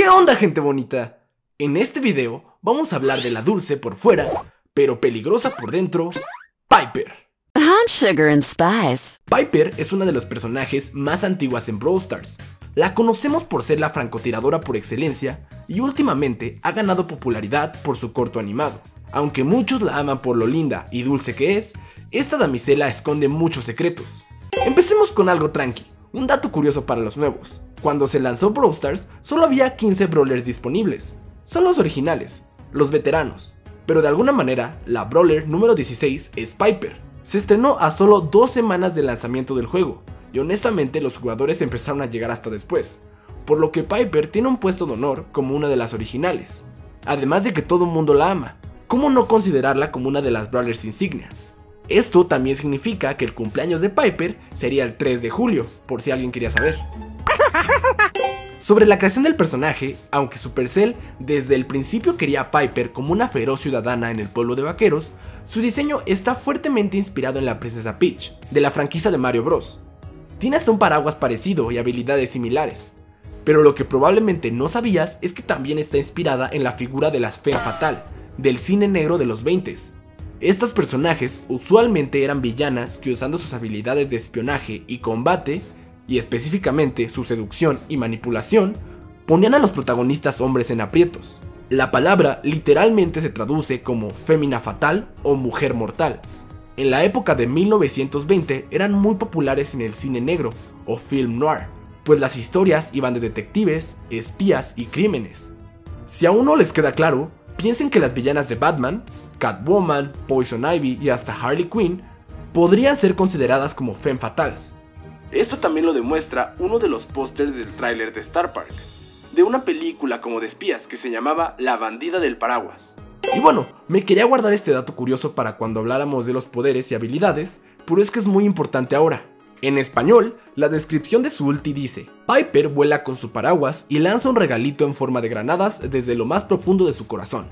¿Qué onda gente bonita? En este video vamos a hablar de la dulce por fuera, pero peligrosa por dentro, Piper. I'm Sugar and Spice. Piper es una de los personajes más antiguas en Brawl Stars. La conocemos por ser la francotiradora por excelencia y últimamente ha ganado popularidad por su corto animado. Aunque muchos la aman por lo linda y dulce que es, esta damisela esconde muchos secretos. Empecemos con algo tranqui, un dato curioso para los nuevos. Cuando se lanzó Brawl Stars, solo había 15 brawlers disponibles. Son los originales, los veteranos. Pero de alguna manera, la brawler número 16 es Piper. Se estrenó a solo dos semanas del lanzamiento del juego, y honestamente los jugadores empezaron a llegar hasta después, por lo que Piper tiene un puesto de honor como una de las originales. Además de que todo mundo la ama, ¿cómo no considerarla como una de las brawlers insignia? Esto también significa que el cumpleaños de Piper sería el 3 de julio, por si alguien quería saber. Sobre la creación del personaje, aunque Supercell desde el principio quería a Piper como una feroz ciudadana en el pueblo de vaqueros, su diseño está fuertemente inspirado en la princesa Peach, de la franquicia de Mario Bros. Tiene hasta un paraguas parecido y habilidades similares. Pero lo que probablemente no sabías es que también está inspirada en la figura de la Femme Fatal, del cine negro de los 20 Estas personajes usualmente eran villanas que usando sus habilidades de espionaje y combate y específicamente su seducción y manipulación, ponían a los protagonistas hombres en aprietos. La palabra literalmente se traduce como fémina fatal o mujer mortal. En la época de 1920 eran muy populares en el cine negro o film noir, pues las historias iban de detectives, espías y crímenes. Si aún no les queda claro, piensen que las villanas de Batman, Catwoman, Poison Ivy y hasta Harley Quinn podrían ser consideradas como femme fatales. Esto también lo demuestra uno de los pósters del tráiler de Star Park, de una película como de espías que se llamaba La bandida del paraguas. Y bueno, me quería guardar este dato curioso para cuando habláramos de los poderes y habilidades, pero es que es muy importante ahora. En español, la descripción de su ulti dice, Piper vuela con su paraguas y lanza un regalito en forma de granadas desde lo más profundo de su corazón.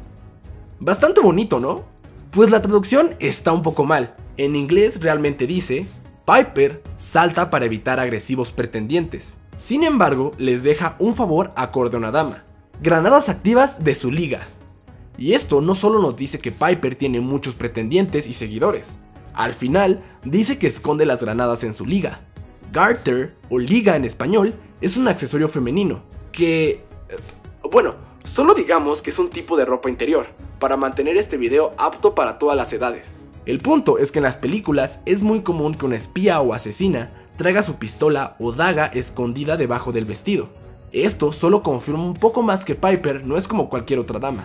Bastante bonito, ¿no? Pues la traducción está un poco mal. En inglés realmente dice, Piper salta para evitar agresivos pretendientes. Sin embargo, les deja un favor acorde a una dama. Granadas activas de su liga. Y esto no solo nos dice que Piper tiene muchos pretendientes y seguidores. Al final, dice que esconde las granadas en su liga. Garter, o liga en español, es un accesorio femenino, que... Eh, bueno, solo digamos que es un tipo de ropa interior, para mantener este video apto para todas las edades. El punto es que en las películas es muy común que una espía o asesina traiga su pistola o daga escondida debajo del vestido. Esto solo confirma un poco más que Piper no es como cualquier otra dama.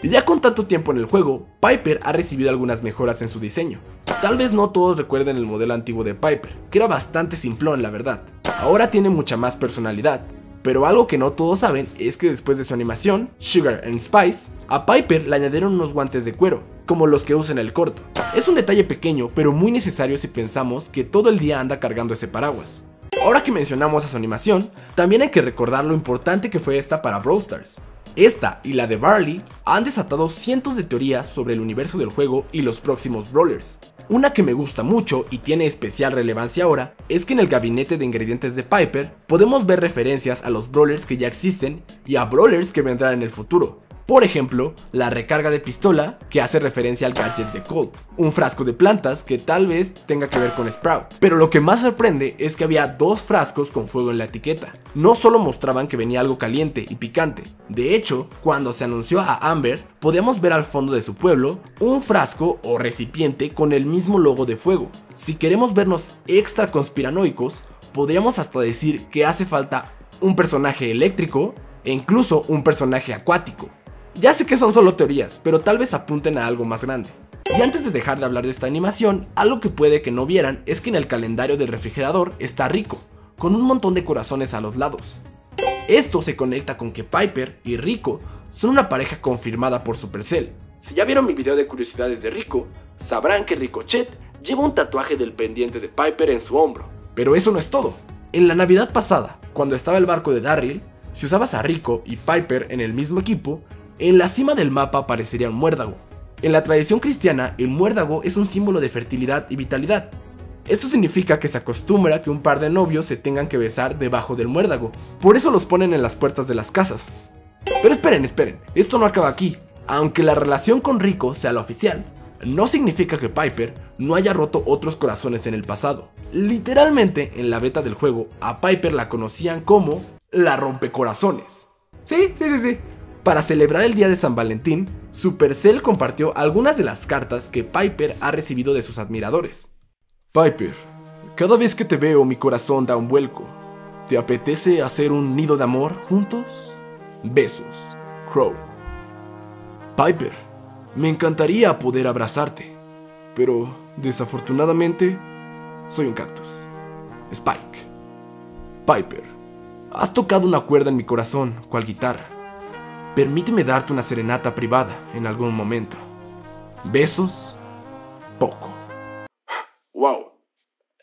Y ya con tanto tiempo en el juego, Piper ha recibido algunas mejoras en su diseño. Tal vez no todos recuerden el modelo antiguo de Piper, que era bastante simplón la verdad. Ahora tiene mucha más personalidad, pero algo que no todos saben es que después de su animación, Sugar and Spice, a Piper le añadieron unos guantes de cuero, como los que usa en el corto. Es un detalle pequeño, pero muy necesario si pensamos que todo el día anda cargando ese paraguas. Ahora que mencionamos a su animación, también hay que recordar lo importante que fue esta para Brawl Stars. Esta y la de Barley han desatado cientos de teorías sobre el universo del juego y los próximos brawlers. Una que me gusta mucho y tiene especial relevancia ahora es que en el gabinete de ingredientes de Piper podemos ver referencias a los brawlers que ya existen y a brawlers que vendrán en el futuro, por ejemplo, la recarga de pistola, que hace referencia al gadget de Colt, un frasco de plantas que tal vez tenga que ver con Sprout. Pero lo que más sorprende es que había dos frascos con fuego en la etiqueta. No solo mostraban que venía algo caliente y picante, de hecho, cuando se anunció a Amber, podíamos ver al fondo de su pueblo un frasco o recipiente con el mismo logo de fuego. Si queremos vernos extra conspiranoicos, podríamos hasta decir que hace falta un personaje eléctrico e incluso un personaje acuático. Ya sé que son solo teorías, pero tal vez apunten a algo más grande. Y antes de dejar de hablar de esta animación, algo que puede que no vieran es que en el calendario del refrigerador está Rico, con un montón de corazones a los lados. Esto se conecta con que Piper y Rico son una pareja confirmada por Supercell. Si ya vieron mi video de curiosidades de Rico, sabrán que Ricochet lleva un tatuaje del pendiente de Piper en su hombro. Pero eso no es todo. En la Navidad pasada, cuando estaba el barco de Darryl, si usabas a Rico y Piper en el mismo equipo, en la cima del mapa aparecería un muérdago. En la tradición cristiana, el muérdago es un símbolo de fertilidad y vitalidad. Esto significa que se acostumbra que un par de novios se tengan que besar debajo del muérdago. Por eso los ponen en las puertas de las casas. Pero esperen, esperen, esto no acaba aquí. Aunque la relación con Rico sea la oficial, no significa que Piper no haya roto otros corazones en el pasado. Literalmente, en la beta del juego, a Piper la conocían como la rompecorazones. Sí, sí, sí, sí. Para celebrar el día de San Valentín, Supercell compartió algunas de las cartas que Piper ha recibido de sus admiradores. Piper, cada vez que te veo mi corazón da un vuelco. ¿Te apetece hacer un nido de amor juntos? Besos, Crow. Piper, me encantaría poder abrazarte, pero desafortunadamente soy un cactus. Spike. Piper, has tocado una cuerda en mi corazón, cual guitarra. Permíteme darte una serenata privada en algún momento. Besos, poco. Wow.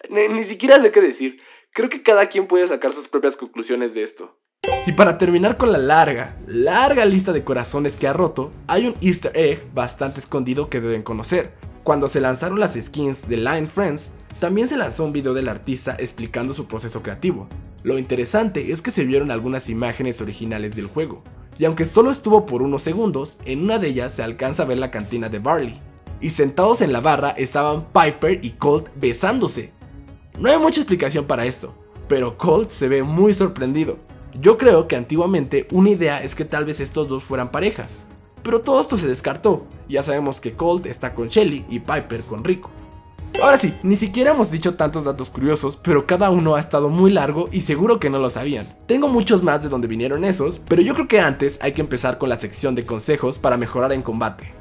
Ni, ni siquiera sé qué decir. Creo que cada quien puede sacar sus propias conclusiones de esto. Y para terminar con la larga, larga lista de corazones que ha roto, hay un easter egg bastante escondido que deben conocer. Cuando se lanzaron las skins de Line Friends, también se lanzó un video del artista explicando su proceso creativo. Lo interesante es que se vieron algunas imágenes originales del juego, y aunque solo estuvo por unos segundos, en una de ellas se alcanza a ver la cantina de Barley. Y sentados en la barra estaban Piper y Colt besándose. No hay mucha explicación para esto, pero Colt se ve muy sorprendido, yo creo que antiguamente una idea es que tal vez estos dos fueran pareja, pero todo esto se descartó. Ya sabemos que Colt está con Shelly y Piper con Rico. Ahora sí, ni siquiera hemos dicho tantos datos curiosos, pero cada uno ha estado muy largo y seguro que no lo sabían. Tengo muchos más de donde vinieron esos, pero yo creo que antes hay que empezar con la sección de consejos para mejorar en combate.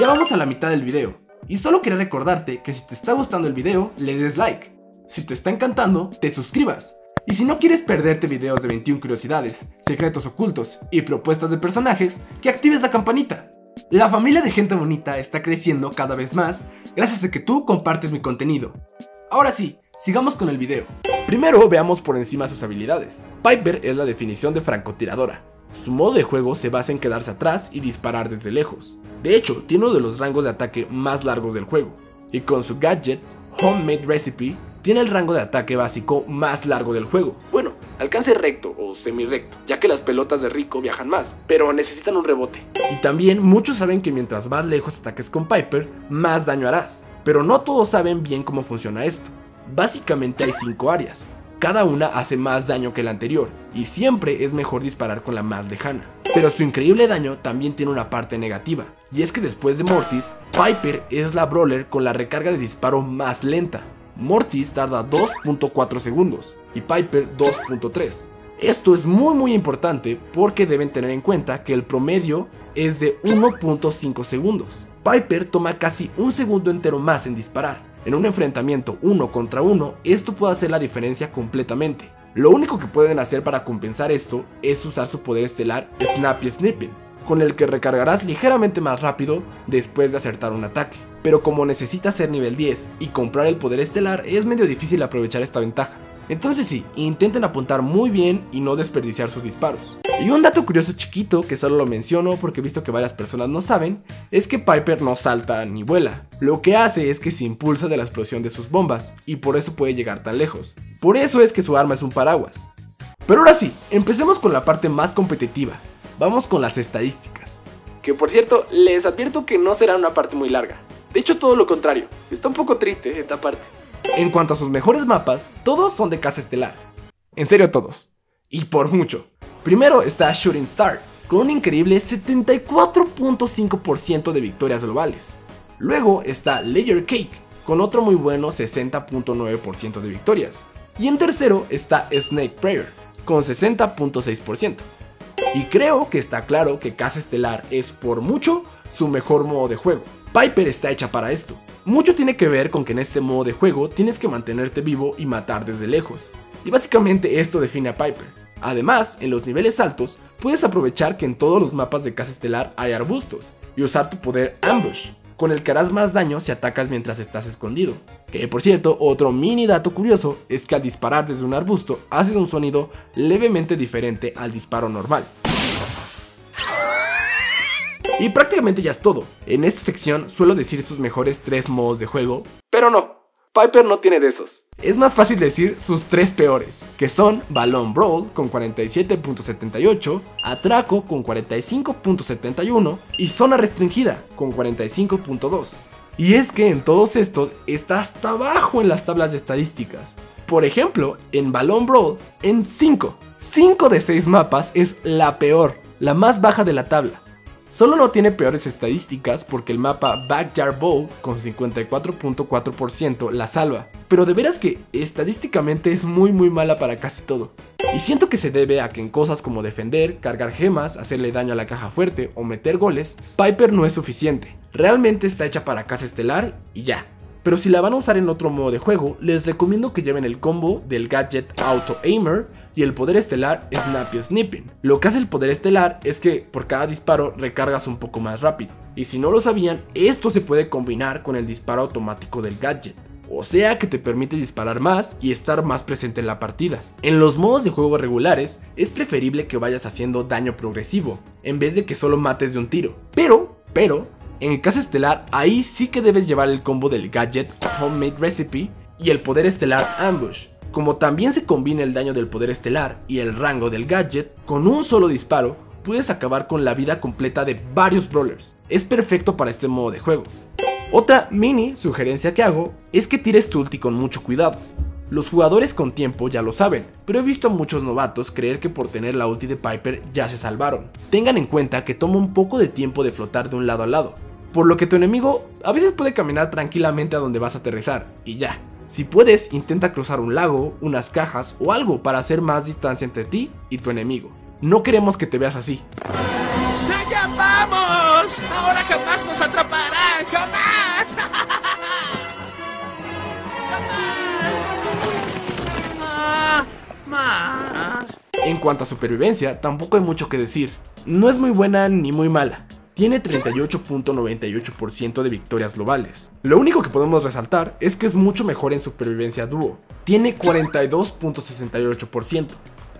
Ya vamos a la mitad del video, y solo quería recordarte que si te está gustando el video, le des like. Si te está encantando, te suscribas. Y si no quieres perderte videos de 21 curiosidades, secretos ocultos y propuestas de personajes, que actives la campanita. La familia de gente bonita está creciendo cada vez más gracias a que tú compartes mi contenido. Ahora sí, sigamos con el video. Primero veamos por encima sus habilidades. Piper es la definición de francotiradora. Su modo de juego se basa en quedarse atrás y disparar desde lejos. De hecho, tiene uno de los rangos de ataque más largos del juego. Y con su gadget, Homemade Recipe, tiene el rango de ataque básico más largo del juego. Bueno, alcance recto semi-recto, ya que las pelotas de Rico viajan más, pero necesitan un rebote. Y también muchos saben que mientras más lejos ataques con Piper, más daño harás. Pero no todos saben bien cómo funciona esto. Básicamente hay 5 áreas. Cada una hace más daño que la anterior, y siempre es mejor disparar con la más lejana. Pero su increíble daño también tiene una parte negativa, y es que después de Mortis, Piper es la brawler con la recarga de disparo más lenta, Mortis tarda 2.4 segundos y Piper 2.3. Esto es muy muy importante porque deben tener en cuenta que el promedio es de 1.5 segundos. Piper toma casi un segundo entero más en disparar. En un enfrentamiento uno contra uno, esto puede hacer la diferencia completamente. Lo único que pueden hacer para compensar esto es usar su poder estelar Snappy Snipping, con el que recargarás ligeramente más rápido después de acertar un ataque pero como necesita ser nivel 10 y comprar el poder estelar es medio difícil aprovechar esta ventaja. Entonces sí, intenten apuntar muy bien y no desperdiciar sus disparos. Y un dato curioso chiquito, que solo lo menciono porque he visto que varias personas no saben, es que Piper no salta ni vuela. Lo que hace es que se impulsa de la explosión de sus bombas, y por eso puede llegar tan lejos. Por eso es que su arma es un paraguas. Pero ahora sí, empecemos con la parte más competitiva. Vamos con las estadísticas. Que por cierto, les advierto que no será una parte muy larga. De hecho, todo lo contrario. Está un poco triste esta parte. En cuanto a sus mejores mapas, todos son de casa estelar. En serio, todos. Y por mucho. Primero está Shooting Star, con un increíble 74.5% de victorias globales. Luego está Layer Cake, con otro muy bueno 60.9% de victorias. Y en tercero está Snake Prayer, con 60.6%. Y creo que está claro que Casa Estelar es por mucho su mejor modo de juego. Piper está hecha para esto. Mucho tiene que ver con que en este modo de juego tienes que mantenerte vivo y matar desde lejos. Y básicamente esto define a Piper. Además, en los niveles altos, puedes aprovechar que en todos los mapas de casa estelar hay arbustos y usar tu poder Ambush, con el que harás más daño si atacas mientras estás escondido. Que por cierto, otro mini dato curioso es que al disparar desde un arbusto haces un sonido levemente diferente al disparo normal. Y prácticamente ya es todo. En esta sección suelo decir sus mejores 3 modos de juego, pero no. Piper no tiene de esos. Es más fácil decir sus tres peores, que son Balloon Brawl con 47.78, Atraco con 45.71 y Zona Restringida con 45.2. Y es que en todos estos está hasta abajo en las tablas de estadísticas. Por ejemplo, en Balloon Brawl, en 5. 5 de 6 mapas es la peor, la más baja de la tabla. Solo no tiene peores estadísticas porque el mapa Backyard Bowl con 54.4% la salva, pero de veras que estadísticamente es muy muy mala para casi todo. Y siento que se debe a que en cosas como defender, cargar gemas, hacerle daño a la caja fuerte o meter goles, Piper no es suficiente. Realmente está hecha para casa estelar y ya. Pero si la van a usar en otro modo de juego, les recomiendo que lleven el combo del gadget Auto Aimer y el poder estelar Snappy Snipping. Lo que hace el poder estelar es que por cada disparo recargas un poco más rápido. Y si no lo sabían, esto se puede combinar con el disparo automático del gadget. O sea que te permite disparar más y estar más presente en la partida. En los modos de juego regulares es preferible que vayas haciendo daño progresivo, en vez de que solo mates de un tiro. Pero, pero, en Casa Estelar, ahí sí que debes llevar el combo del gadget Homemade Recipe y el poder estelar Ambush. Como también se combina el daño del poder estelar y el rango del gadget, con un solo disparo puedes acabar con la vida completa de varios brawlers. Es perfecto para este modo de juego. Otra mini sugerencia que hago es que tires tu ulti con mucho cuidado. Los jugadores con tiempo ya lo saben, pero he visto a muchos novatos creer que por tener la ulti de Piper ya se salvaron. Tengan en cuenta que toma un poco de tiempo de flotar de un lado a lado, por lo que tu enemigo a veces puede caminar tranquilamente a donde vas a aterrizar, y ya. Si puedes, intenta cruzar un lago, unas cajas o algo para hacer más distancia entre ti y tu enemigo. No queremos que te veas así. ¡Allá vamos! Ahora jamás nos atraparán, jamás. jamás. Más. En cuanto a supervivencia, tampoco hay mucho que decir. No es muy buena ni muy mala. Tiene 38.98% de victorias globales. Lo único que podemos resaltar es que es mucho mejor en supervivencia dúo. Tiene 42.68%.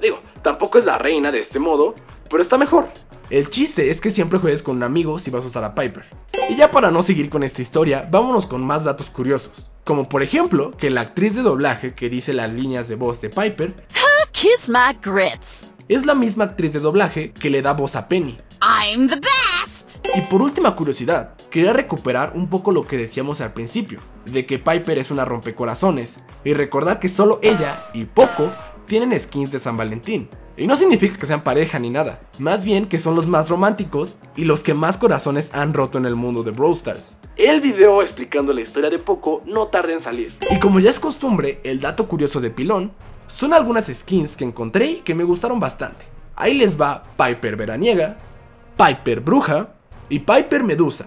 Digo, tampoco es la reina de este modo, pero está mejor. El chiste es que siempre juegues con un amigo si vas a usar a Piper. Y ya para no seguir con esta historia, vámonos con más datos curiosos. Como por ejemplo, que la actriz de doblaje que dice las líneas de voz de Piper Kiss my grits. es la misma actriz de doblaje que le da voz a Penny. I'm the best. Y por última curiosidad, quería recuperar un poco lo que decíamos al principio, de que Piper es una rompecorazones, y recordar que solo ella y Poco tienen skins de San Valentín. Y no significa que sean pareja ni nada, más bien que son los más románticos y los que más corazones han roto en el mundo de Brawl Stars. El video explicando la historia de Poco no tarda en salir. Y como ya es costumbre, el dato curioso de Pilón son algunas skins que encontré que me gustaron bastante. Ahí les va Piper Veraniega, Piper Bruja y Piper Medusa.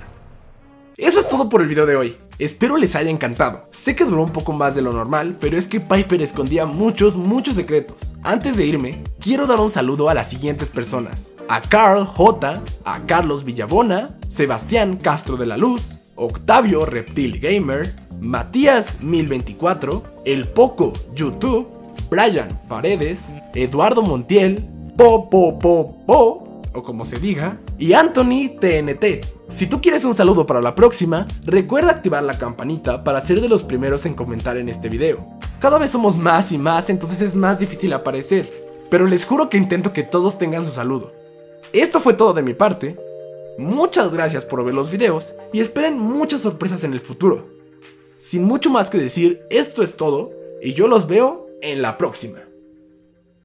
Eso es todo por el video de hoy. Espero les haya encantado. Sé que duró un poco más de lo normal, pero es que Piper escondía muchos, muchos secretos. Antes de irme, quiero dar un saludo a las siguientes personas. A Carl J, a Carlos Villabona, Sebastián Castro de la Luz, Octavio Reptil Gamer, Matías 1024, El Poco YouTube, Brian Paredes, Eduardo Montiel, Po Po Po Po, como se diga, y Anthony TNT. Si tú quieres un saludo para la próxima, recuerda activar la campanita para ser de los primeros en comentar en este video. Cada vez somos más y más, entonces es más difícil aparecer, pero les juro que intento que todos tengan su saludo. Esto fue todo de mi parte. Muchas gracias por ver los videos y esperen muchas sorpresas en el futuro. Sin mucho más que decir, esto es todo y yo los veo en la próxima.